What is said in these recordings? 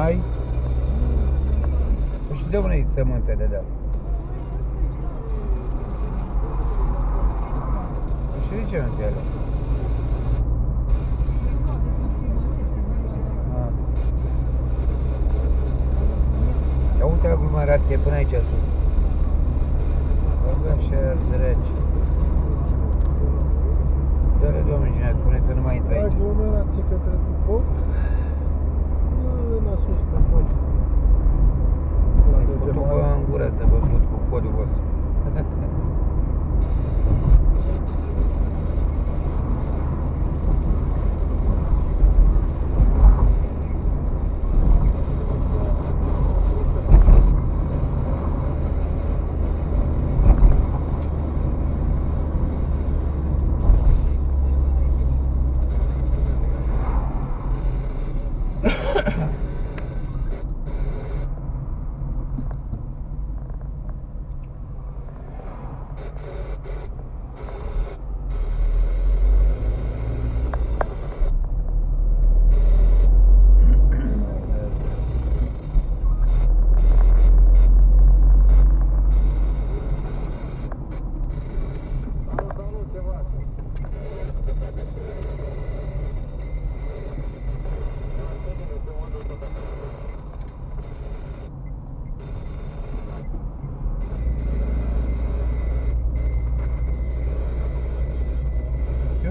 Tu n-ai? Păi și de unde e sămânța de dat? Păi și de ce nu înțeleg? Ah. Ia uite aglomerație până aici sus. Băgă și dragi. Dă-le domnul Gineat, spune să nu mai intre aici. Aglomerație către Dupov.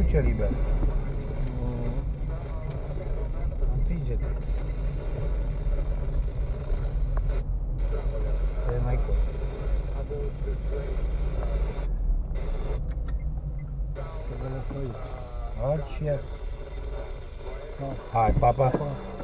Fica ali, Bela. Não tem jeito. É, Michael. Que avaliação é isso? Ótimo. Hi, Papa. Papa.